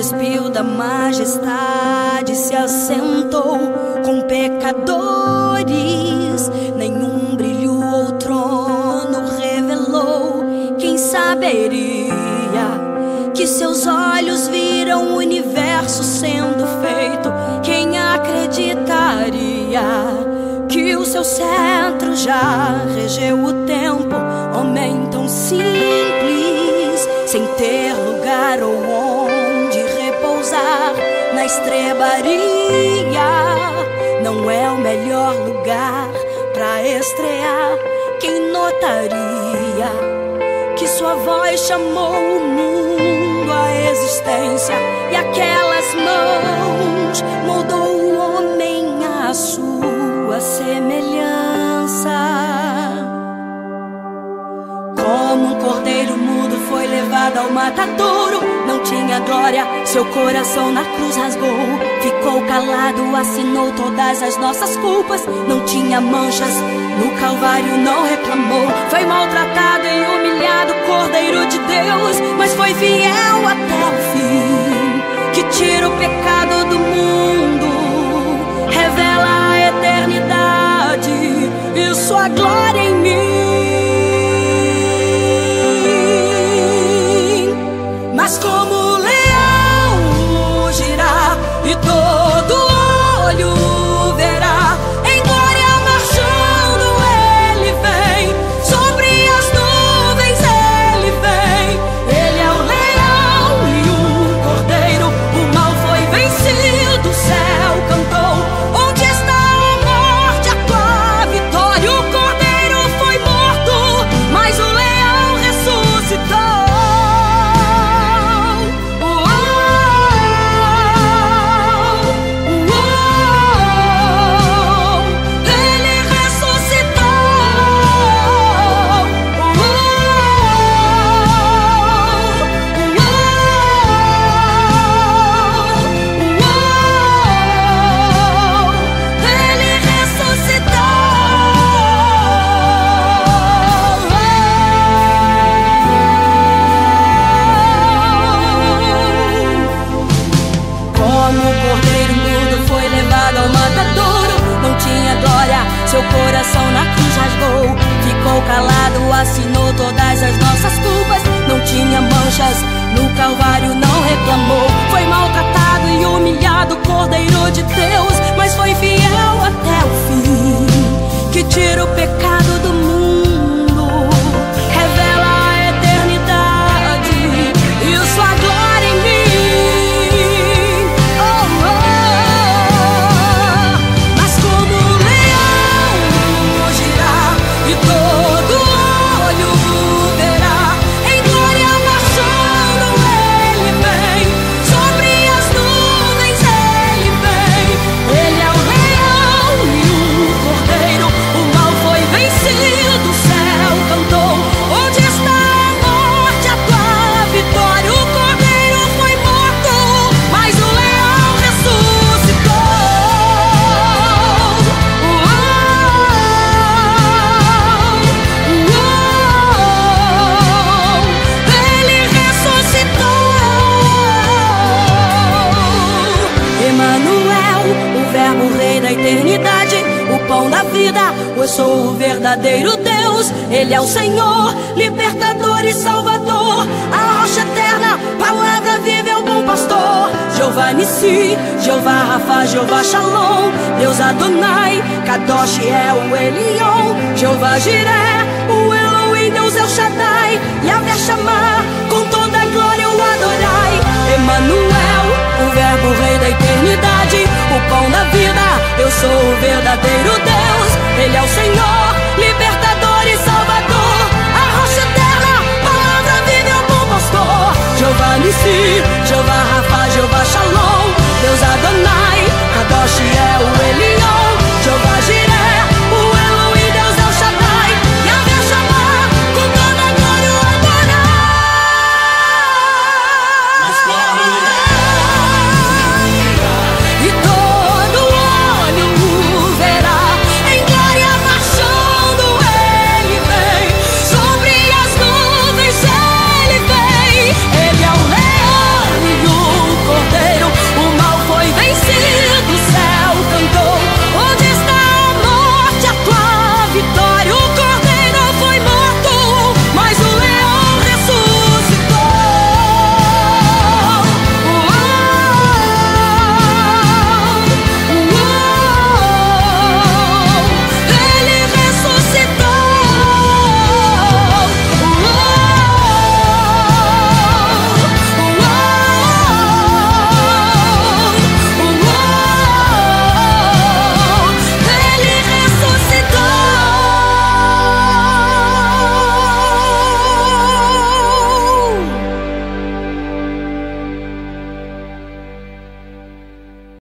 despiu da majestade, se assentou com pecadores. Nenhum brilho ou trono revelou quem saberia que seus olhos viram o universo sendo feito. Quem acreditaria que o seu centro já regeu o tempo? Estrebaria. Não é o melhor lugar para estrear. Quem notaria que sua voz chamou o mundo à existência e aquelas mãos moldou o homem à sua semelhança? Como um cordeiro mudo foi levado ao matadouro. Não tinha glória, seu coração na cruz rasgou. Ficou calado, assinou todas as nossas culpas. Não tinha manchas, no Calvário não reclamou. Foi maltratado e humilhado, cordeiro de Deus. Mas foi fiel até o fim. Que tira o pecado do mundo, revela a eternidade e sua glória em mim. Mas como assinou todas as nossas culpas. Não tinha manchas, no calvário não reclamou. Foi maltratado e humilhado, cordeiro de Deus Mas foi fiel até o fim pão da vida, eu sou o verdadeiro Deus, ele é o Senhor, libertador e salvador, a rocha eterna, palavra viva é o bom pastor. Jeová Nissi, Jeová Rafa, Jeová Shalom, Deus Adonai, Kadosh é o Elion, Jeová Jiré, o Elohim, Deus El Shaddai, Yahvé Shammah, com toda a glória o adorai, Emanuel, o verbo rei da eternidade, o pão da vida, eu sou o verdadeiro Deus, ele é o Senhor, libertador e salvador, a rocha eterna, palavra viva é o bom pastor, Jeová Jeová